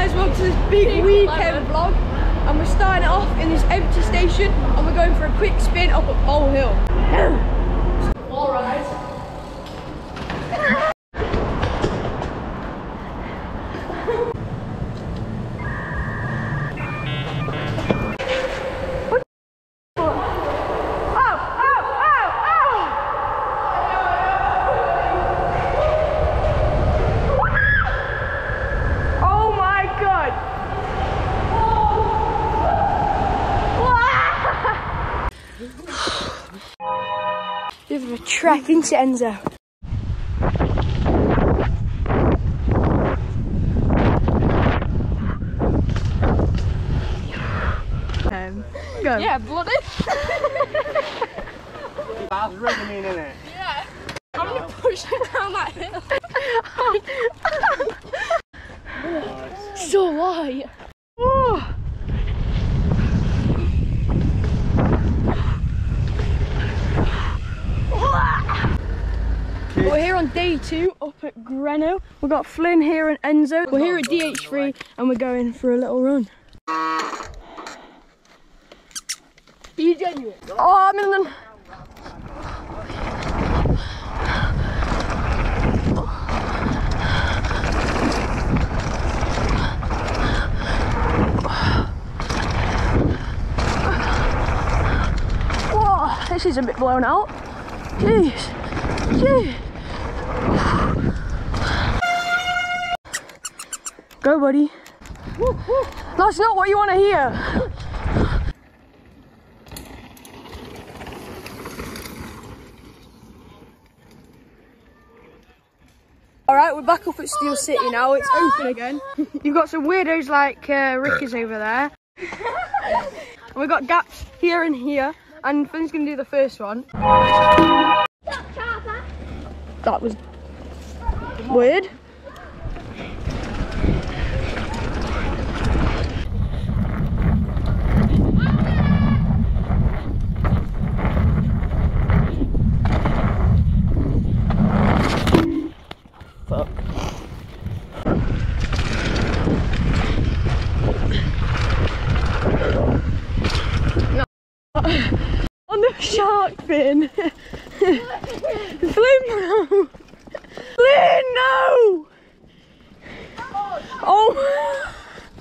guys, welcome to this big weekend vlog. And we're starting off in this empty station and we're going for a quick spin up at Bole Hill. Alright. Oh my god! Bit of a trek into Enzo. Um, go. Yeah, bloody. That's rhythm in it. Yeah. I'm gonna push it down that hill. so light. Oh. We're here on day two up at Greno. We've got Flynn here and Enzo. We're here at DH3 and we're going for a little run. Are you genuine? Oh, I'm in the... Whoa, this is a bit blown out. Jeez. Jeez. Go, buddy. That's not what you want to hear. All right, we're back up at Steel City now. It's open again. You've got some weirdos like uh, over there. We've got gaps here and here. And Finn's going to do the first one. That was weird. Fuck. On the shark fin. Flynn, no. Flynn, no. Oh.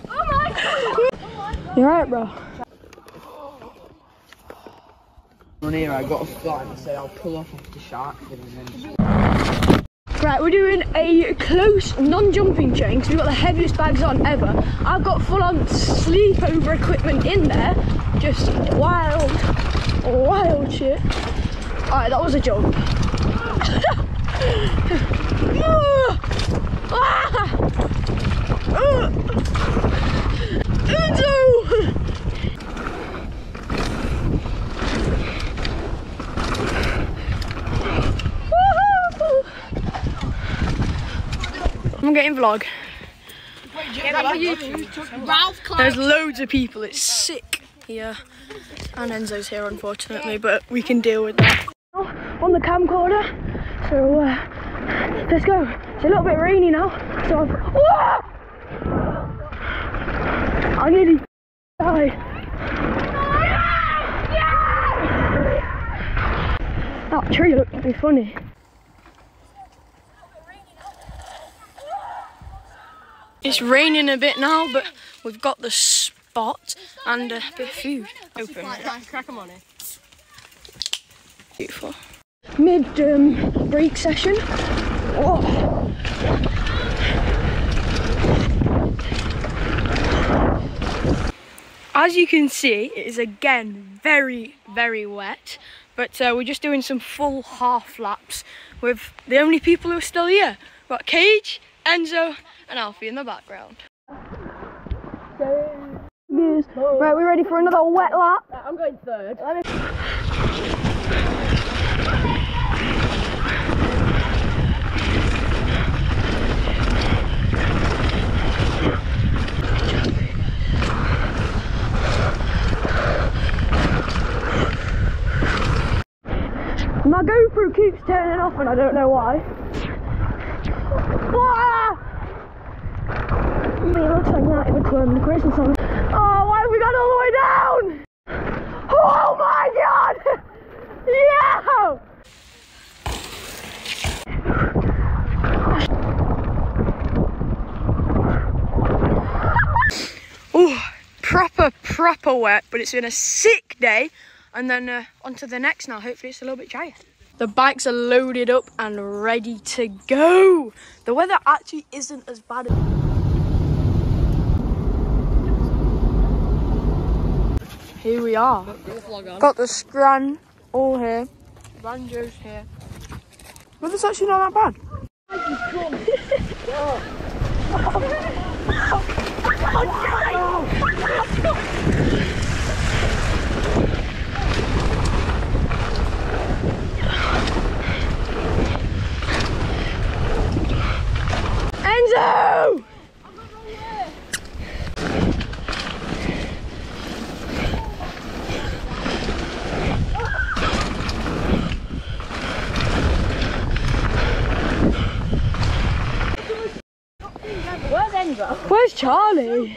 Oh my. god! You're right, bro. On here, I got a flat and I said I'll pull off off the shark fin and then Right, we're doing a close non-jumping chain because we've got the heaviest bags on ever. I've got full-on sleepover equipment in there. Just wild, wild shit. Alright, that was a jump. Ah! Ah! I'm getting vlog. There's loads of people. It's sick here. And Enzo's here, unfortunately, but we can deal with that. On the camcorder. So, uh, let's go. It's a little bit rainy now. So I've... Whoa! I nearly died. That tree looked pretty funny. It's raining a bit now, but we've got the spot and a bit of food open. Crack them on it. Beautiful. Mid um, break session. Whoa. As you can see, it is again very, very wet. But uh, we're just doing some full half laps with the only people who are still here. We've got Cage, Enzo, and Alfie in the background. Right, we're ready for another wet lap. I'm going third. My GoPro keeps turning off and I don't know why. Ah! It looks like that in the club and the Christmas song. Oh, why have we got all the way down? Oh my god! Yeah! Oh, proper, proper wet, but it's been a sick day. And then uh, on to the next now. Hopefully it's a little bit drier. The bikes are loaded up and ready to go. The weather actually isn't as bad. Here we are. Got the Scran all here. Banjo's here. But it's actually not that bad. Enzo! Where's Enzo? Where's Charlie?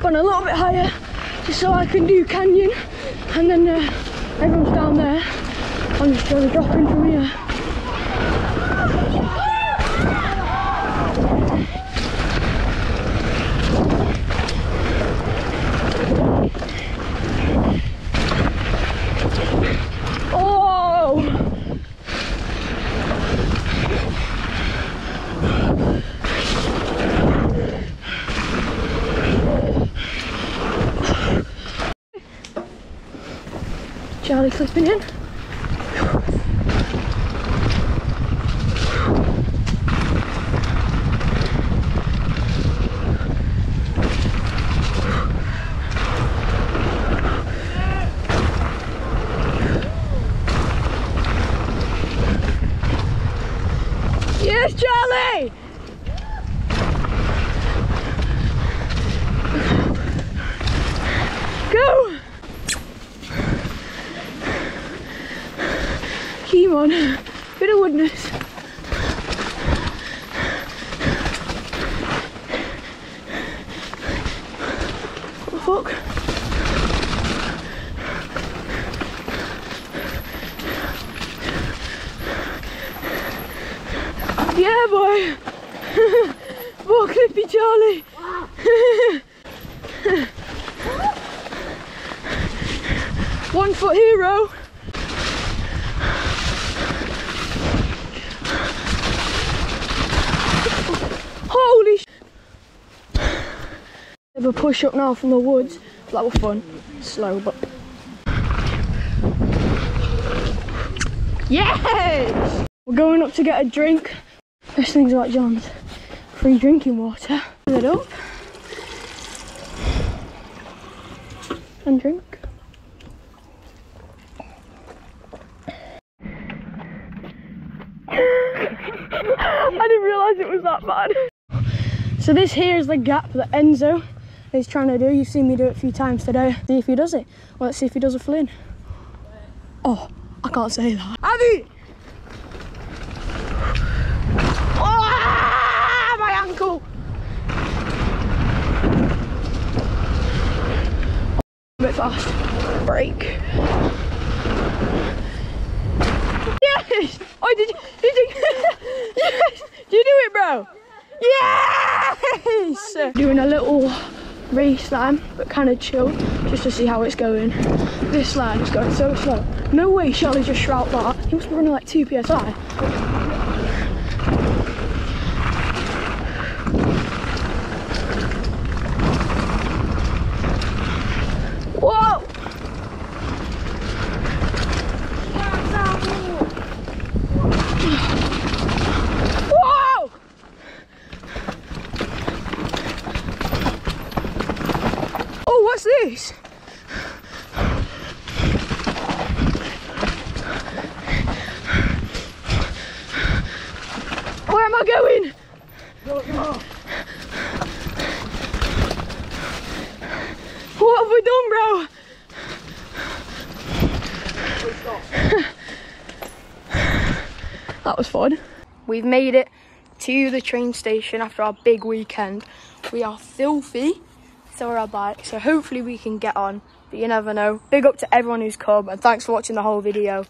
Gone a little bit higher, just so I can do canyon, and then uh, everyone's down there. I'm just going to drop in from here. Oh! Charlie slipping in. Yes, Charlie! Go! Come on, bit of woodness. What the fuck? Yeah, boy. More clippy, Charlie. One foot hero. A push up now from the woods. That was fun. Slow, but. Yes! We're going up to get a drink. This thing's like John's. Free drinking water. Fill it up. And drink. I didn't realise it was that bad. So this here is the gap that Enzo is trying to do. You've seen me do it a few times today. See if he does it. Well, let's see if he does a flynn. Oh, I can't say that. You? Ah, my ankle! A bit fast. Break. Yes! Oh, did you? Did you? yes! Did you do it, bro? Yes! Doing a little race line, but kind of chill, just to see how it's going. This line is going so slow. No way Charlie just shout that. He must be running like 2 psi. Whoa! Whoa! Where am I going? What have we done, bro? that was fun. We've made it to the train station after our big weekend. We are filthy, so are our bikes. So hopefully we can get on, but you never know. Big up to everyone who's come, and thanks for watching the whole video.